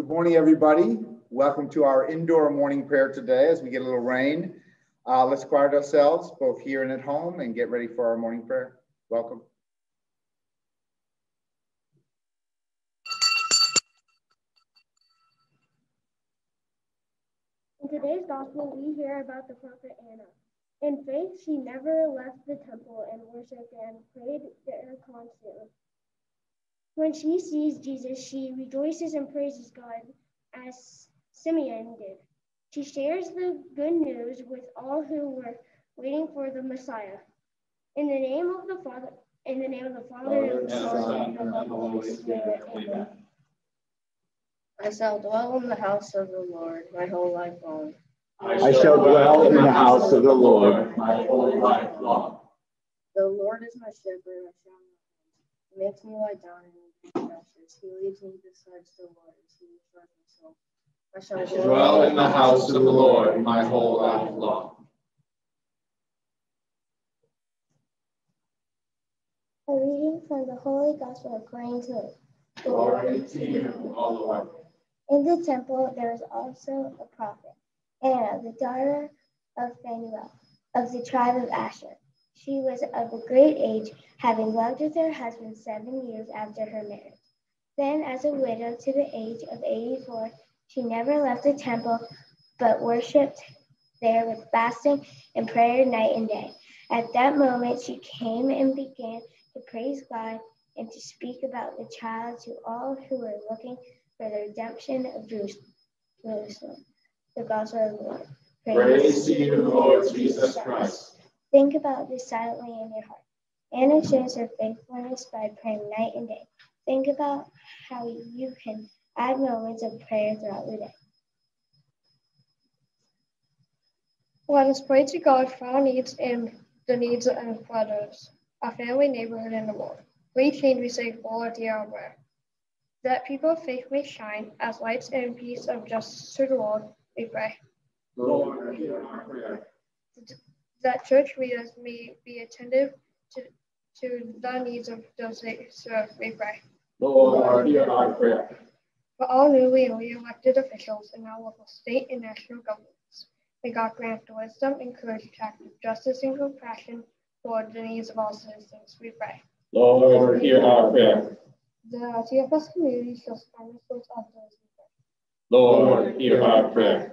Good morning, everybody. Welcome to our indoor morning prayer today as we get a little rain. Uh, let's quiet ourselves both here and at home and get ready for our morning prayer. Welcome. In today's gospel, we hear about the prophet Anna. In faith, she never left the temple and worshiped and prayed there constantly. When she sees Jesus, she rejoices and praises God as Simeon did. She shares the good news with all who were waiting for the Messiah. In the name of the Father, in the name of the Father, and the Son, and the Holy Spirit. Amen. I shall dwell in the house of the Lord my whole life long. I shall dwell in the house of the Lord my whole life long. The Lord is my shepherd, I shall not. He makes me lie down in green. He leads me beside still waters. He restores my soul. I shall dwell in the house of the Lord my whole life long. A reading from the Holy Gospel according to Luke. Glory to you, O Lord. In the temple there was also a prophet, Anna, the daughter of Phanuel, of the tribe of Asher. She was of a great age, having lived with her husband seven years after her marriage. Then, as a widow to the age of 84, she never left the temple, but worshipped there with fasting and prayer night and day. At that moment, she came and began to praise God and to speak about the child to all who were looking for the redemption of Jerusalem. The gospel of the Lord. Praise, Praise to you, Lord Jesus Christ. Think about this silently in your heart. Anna shows her faithfulness by praying night and day. Think about how you can add moments of prayer throughout the day. Let us pray to God for our needs and the needs of others, our family, neighborhood, and the world. Please change, we say, Lord, hear our prayer. That people of faith may shine as lights and peace of justice to the world, we pray. Lord, hear our prayer. That church leaders may be attentive to, to the needs of those they serve, we pray. Lord, hear our prayer for all newly and re-elected officials in our local state and national governments. May God grant wisdom and courage to act with justice and compassion toward the needs of all citizens. We pray. Lord, hear our prayer. The TFS community shows kindness towards others. Lord, hear our prayer.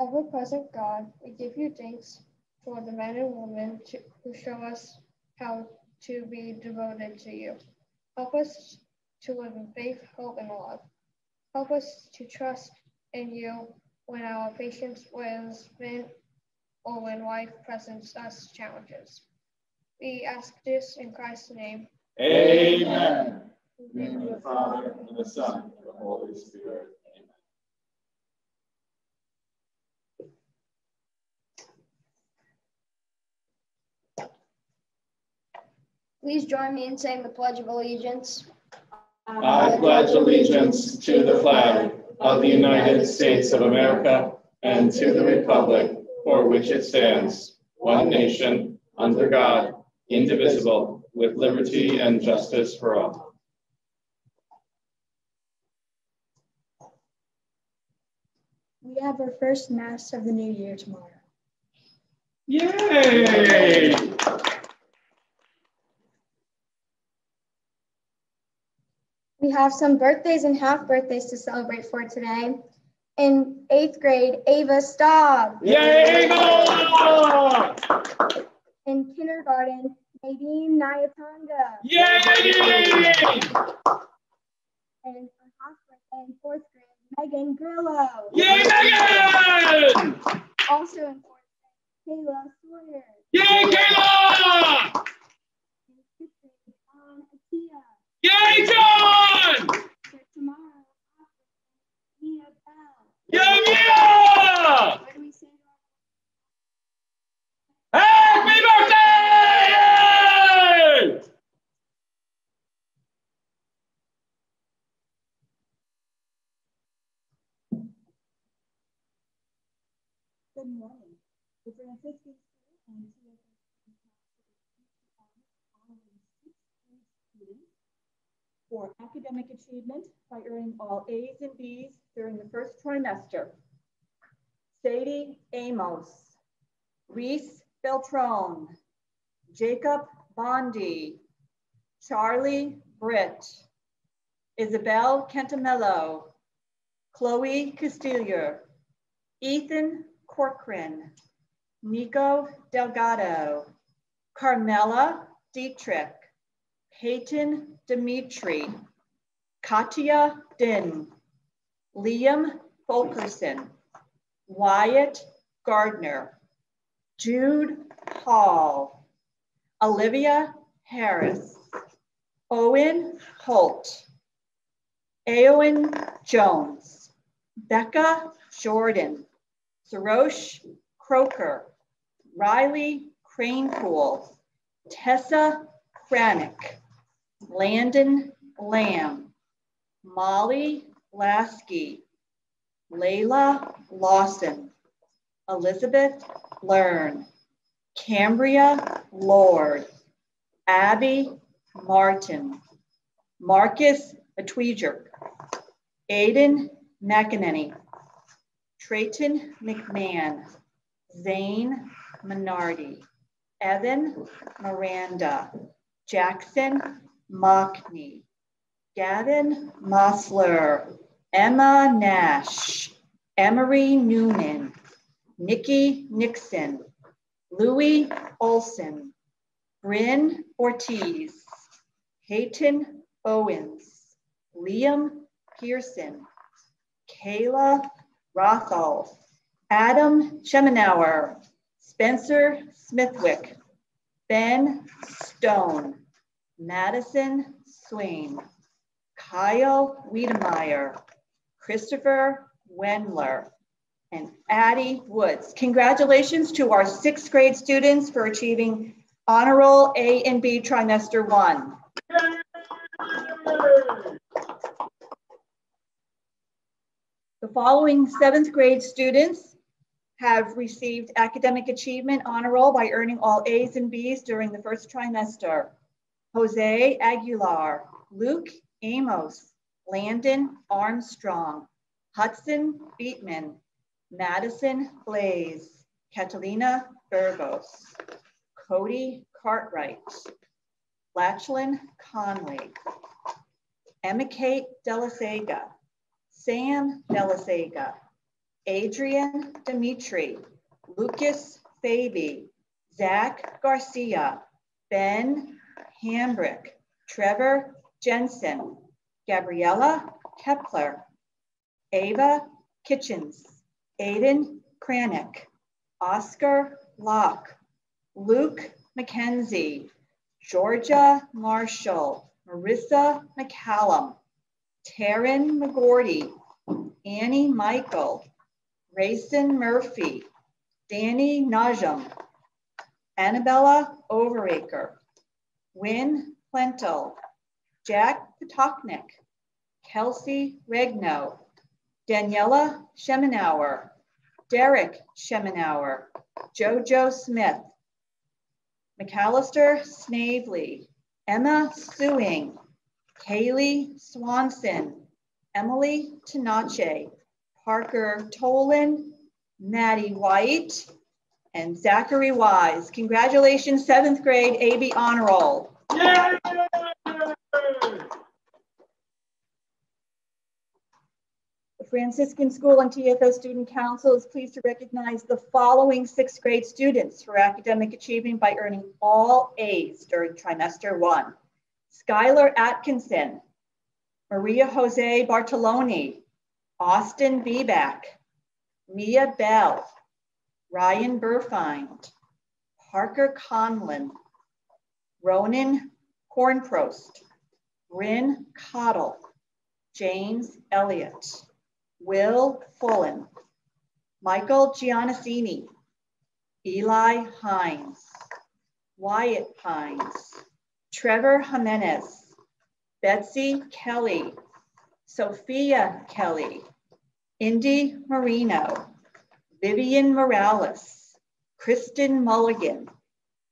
Ever present God, we give you thanks for the men and women to, who show us how to be devoted to you. Help us to live in faith, hope, and love. Help us to trust in you when our patience was spent or when life presents us challenges. We ask this in Christ's name. Amen. In the name of the Father, and the Son, and the Holy Spirit. Please join me in saying the Pledge of Allegiance. I pledge allegiance to the flag of the United States of America and to the republic for which it stands, one nation, under God, indivisible, with liberty and justice for all. We have our first Mass of the new year tomorrow. Yay! We have some birthdays and half birthdays to celebrate for today. In eighth grade, Ava Staub. Yay, Ava! In kindergarten, Nadine Nyatanga. Yay! And in fourth grade, Megan Grillo. Yay, Megan! Also in fourth grade, Kayla Sawyer. Yay, Kayla! Yay, John! Yeah, yeah! Happy birthday! Yay! Good morning. The Franciscan School and students for academic achievement by earning all A's and B's during the first trimester. Sadie Amos, Reese Beltrone, Jacob Bondi, Charlie Britt, Isabel Cantamello, Chloe Castillo, Ethan Corcoran, Nico Delgado, Carmela Dietrich, Peyton Dimitri, Katya Din, Liam Fulkerson, Wyatt Gardner, Jude Hall, Olivia Harris, Owen Holt, Eowyn Jones, Becca Jordan, Sarosh Croker, Riley Cranepool, Tessa Kranick, Landon Lamb, Molly Lasky, Layla Lawson, Elizabeth Learn, Cambria Lord, Abby Martin, Marcus Atweeger, Aiden McEnany, Trayton McMahon, Zane Minardi, Evan Miranda, Jackson Mockney, Gavin Mosler, Emma Nash, Emery Newman, Nikki Nixon, Louis Olson, Bryn Ortiz, Hayton Owens, Liam Pearson, Kayla Rothall, Adam Schemenauer, Spencer Smithwick, Ben Stone, Madison Swain, Kyle Wiedemeyer, Christopher Wendler, and Addie Woods. Congratulations to our sixth grade students for achieving honor roll A and B trimester one. The following seventh grade students have received academic achievement honor roll by earning all A's and B's during the first trimester. Jose Aguilar, Luke Amos, Landon Armstrong, Hudson Beatman, Madison Blaze, Catalina Burgos, Cody Cartwright, Lachlan Conley, Emma Kate Delasega, Sam Delasega, Adrian Dimitri, Lucas Faby, Zach Garcia, Ben Hambrick, Trevor Jensen, Gabriella Kepler, Ava Kitchens, Aiden Kranick, Oscar Locke, Luke McKenzie, Georgia Marshall, Marissa McCallum, Taryn McGordy, Annie Michael, Rayson Murphy, Danny Najum, Annabella Overacre, Wynn Plentel, Jack Potoknik, Kelsey Regno, Daniela Schemenauer, Derek Schemenauer, Jojo Smith, McAllister Snavely, Emma Suing, Haley Swanson, Emily Tanache, Parker Tolan, Maddie White, and Zachary Wise. Congratulations, seventh grade AB honor roll. The Franciscan School and TFO Student Council is pleased to recognize the following sixth grade students for academic achievement by earning all A's during trimester one. Skylar Atkinson, Maria Jose Bartoloni, Austin Beback, Mia Bell, Ryan Burfind, Parker Conlin, Ronan Cornprost, Bryn Cottle, James Elliott, Will Fullen, Michael Giannassini, Eli Hines, Wyatt Hines, Trevor Jimenez, Betsy Kelly, Sophia Kelly, Indy Marino, Vivian Morales, Kristen Mulligan,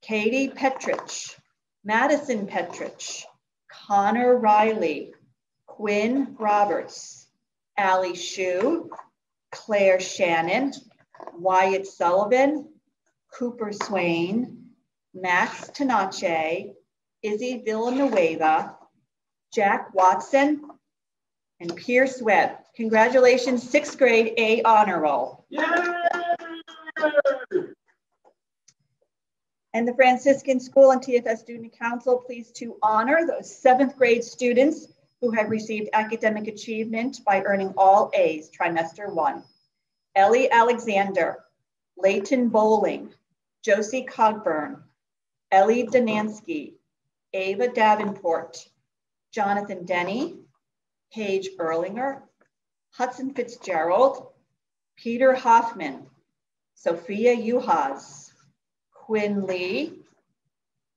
Katie Petrich, Madison Petrich, Connor Riley, Quinn Roberts, Allie Shu, Claire Shannon, Wyatt Sullivan, Cooper Swain, Max Tanache, Izzy Villanueva, Jack Watson, and Pierce Webb. Congratulations, sixth grade A honor roll. Yay! And the Franciscan School and TFS Student Council pleased to honor those seventh grade students who have received academic achievement by earning all A's trimester one. Ellie Alexander, Leighton Bowling, Josie Cogburn, Ellie Danansky, Ava Davenport, Jonathan Denny, Paige Erlinger, Hudson Fitzgerald, Peter Hoffman, Sophia Uhas, Quinn Lee,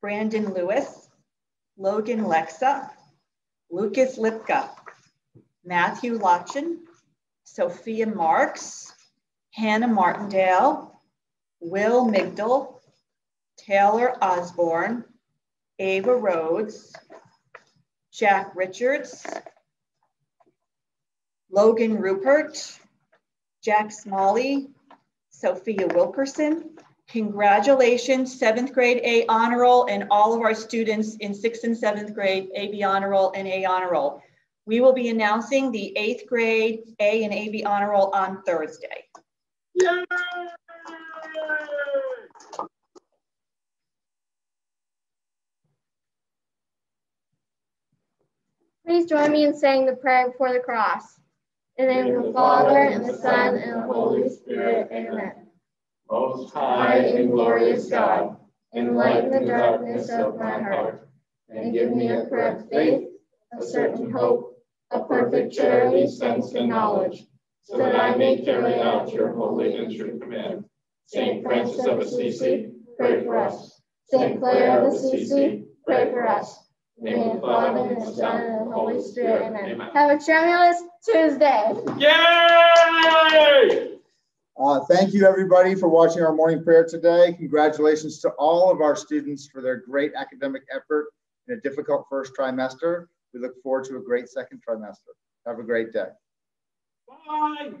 Brandon Lewis, Logan Lexa, Lucas Lipka, Matthew Lochin, Sophia Marks, Hannah Martindale, Will Migdal, Taylor Osborne, Ava Rhodes, Jack Richards, Logan Rupert, Jack Smalley, Sophia Wilkerson. Congratulations, seventh grade A honor roll and all of our students in sixth and seventh grade AB honor roll and A honor roll. We will be announcing the eighth grade A and AB honor roll on Thursday. Yay! Please join me in saying the prayer before the cross. In the name of the Father, and the Son, and the Holy Spirit, amen. Most high and glorious God, enlighten the darkness of my heart, and give me a correct faith, a certain hope, a perfect charity, sense, and knowledge, so that I may carry out your holy and true command. Saint Francis of Assisi, pray for us. Saint Clare of Assisi, pray for us. In the name of the Father, and the Son, and the Holy Spirit, amen. Have a tremulous Tuesday. Yay! Uh, thank you, everybody, for watching our morning prayer today. Congratulations to all of our students for their great academic effort in a difficult first trimester. We look forward to a great second trimester. Have a great day. Bye.